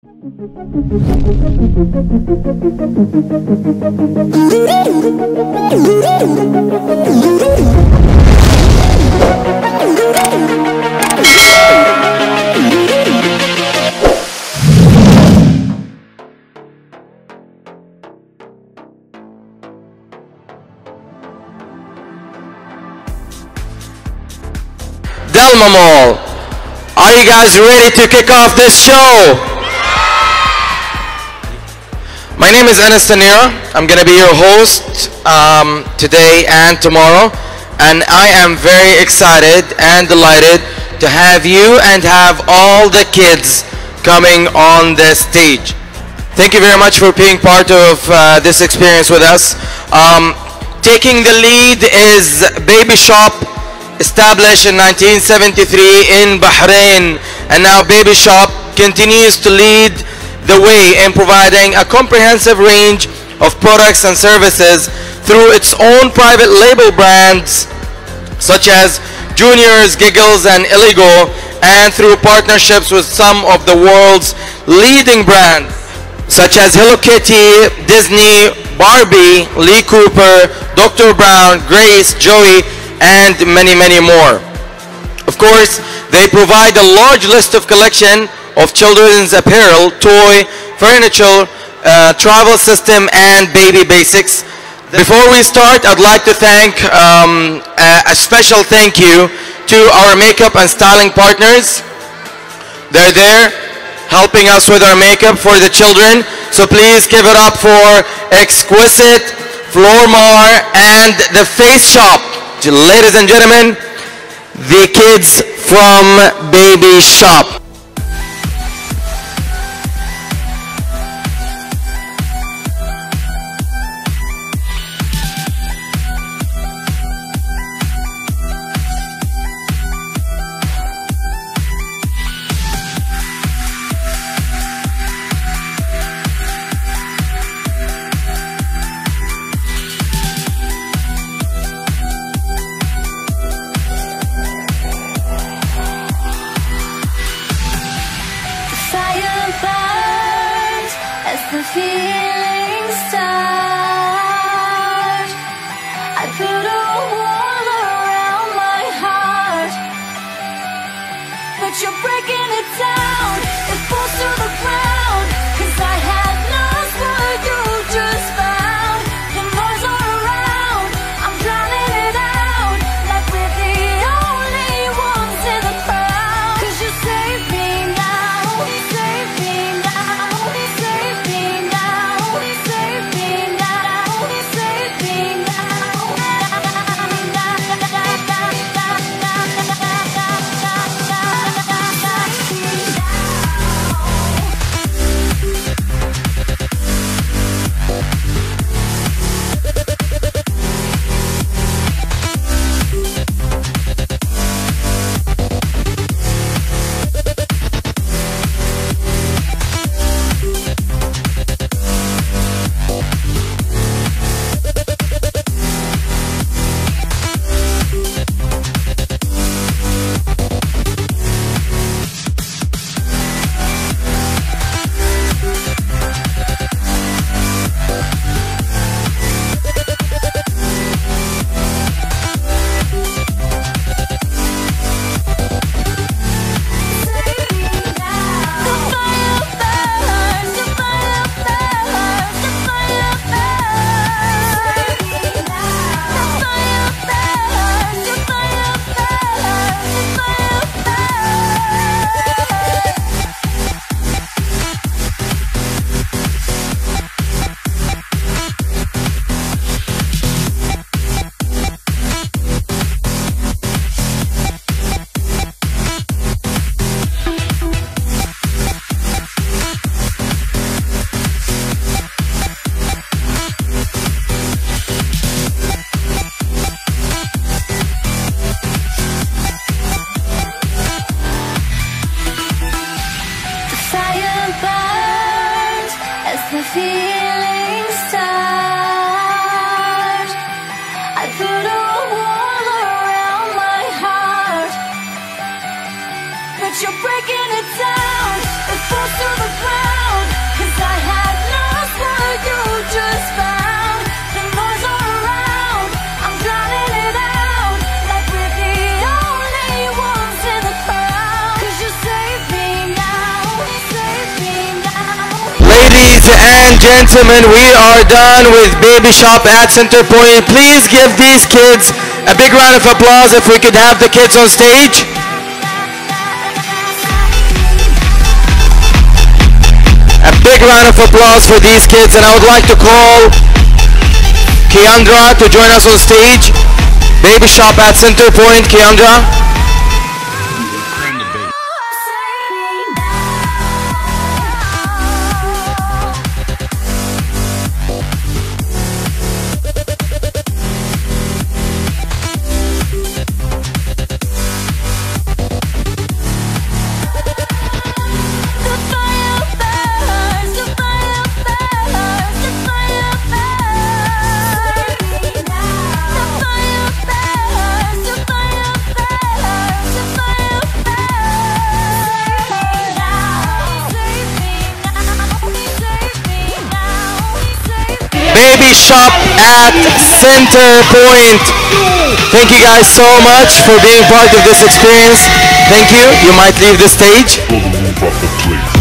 Dalma Mall. Are you guys ready to kick off this show? My name is Anas Tanira. I'm going to be your host um, today and tomorrow. And I am very excited and delighted to have you and have all the kids coming on the stage. Thank you very much for being part of uh, this experience with us. Um, taking the lead is Baby Shop established in 1973 in Bahrain and now Baby Shop continues to lead the way in providing a comprehensive range of products and services through its own private label brands such as Juniors, Giggles and Eligo and through partnerships with some of the world's leading brands such as Hello Kitty, Disney, Barbie, Lee Cooper, Dr. Brown, Grace, Joey and many many more. Of course, they provide a large list of collection of children's apparel, toy, furniture, uh, travel system and baby basics. Before we start, I'd like to thank um, a, a special thank you to our makeup and styling partners. They're there helping us with our makeup for the children. So please give it up for Exquisite, Flormar, and The Face Shop. Ladies and gentlemen, the kids from Baby Shop. You're breaking it down. It falls to the ground. And gentlemen, we are done with Baby Shop at Center Point. Please give these kids a big round of applause if we could have the kids on stage. A big round of applause for these kids and I would like to call Keandra to join us on stage. Baby Shop at Center Point, Keandra. Baby Shop at Center Point. Thank you guys so much for being part of this experience. Thank you. You might leave the stage.